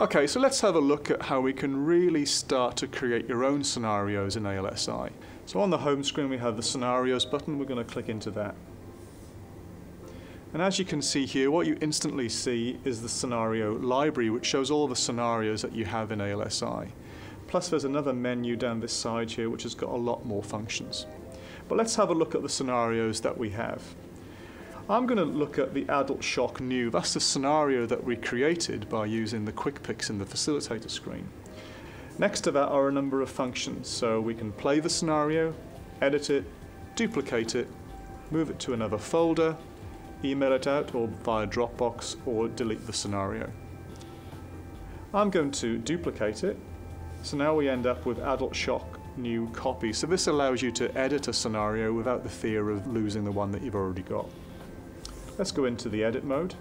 Okay, so let's have a look at how we can really start to create your own scenarios in ALSi. So on the home screen we have the scenarios button, we're going to click into that. And as you can see here, what you instantly see is the scenario library, which shows all the scenarios that you have in ALSi. Plus there's another menu down this side here, which has got a lot more functions. But let's have a look at the scenarios that we have. I'm going to look at the Adult Shock New. That's the scenario that we created by using the quick picks in the facilitator screen. Next to that are a number of functions. So we can play the scenario, edit it, duplicate it, move it to another folder, email it out or via Dropbox or delete the scenario. I'm going to duplicate it. So now we end up with Adult Shock new copy. So this allows you to edit a scenario without the fear of losing the one that you've already got. Let's go into the edit mode.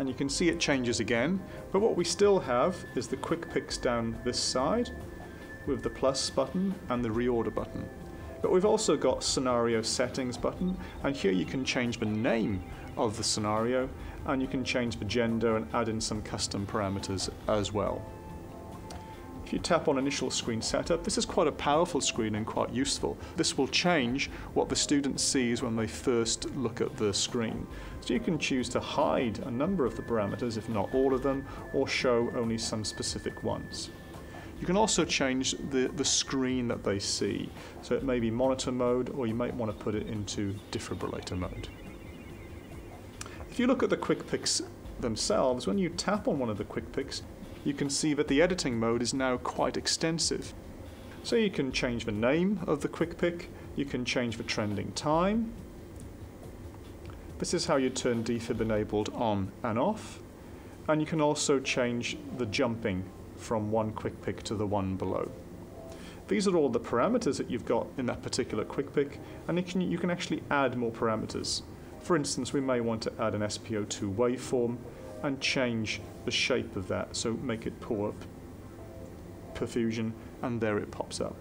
And you can see it changes again, but what we still have is the quick picks down this side with the plus button and the reorder button. But we've also got scenario settings button, and here you can change the name of the scenario, and you can change the gender and add in some custom parameters as well. If you tap on initial screen setup, this is quite a powerful screen and quite useful. This will change what the student sees when they first look at the screen. So you can choose to hide a number of the parameters, if not all of them, or show only some specific ones. You can also change the, the screen that they see. So it may be monitor mode, or you might want to put it into defibrillator mode. If you look at the quick picks themselves, when you tap on one of the quick picks, you can see that the editing mode is now quite extensive. So you can change the name of the quick pick, you can change the trending time. This is how you turn defib enabled on and off. And you can also change the jumping from one quick pick to the one below. These are all the parameters that you've got in that particular quick pick, and you can, you can actually add more parameters. For instance, we may want to add an SPO2 waveform, and change the shape of that. So make it poor perfusion and there it pops up.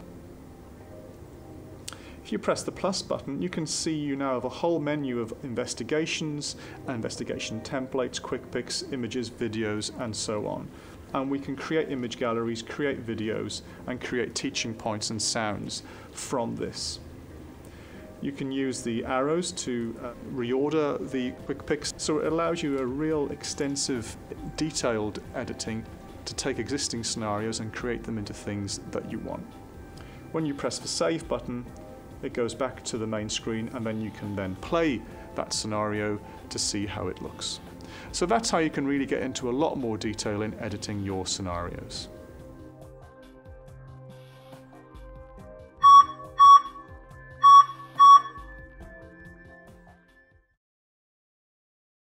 If you press the plus button, you can see you now have a whole menu of investigations, investigation templates, quick picks, images, videos, and so on. And we can create image galleries, create videos, and create teaching points and sounds from this. You can use the arrows to uh, reorder the quick picks, so it allows you a real extensive, detailed editing to take existing scenarios and create them into things that you want. When you press the save button, it goes back to the main screen and then you can then play that scenario to see how it looks. So that's how you can really get into a lot more detail in editing your scenarios.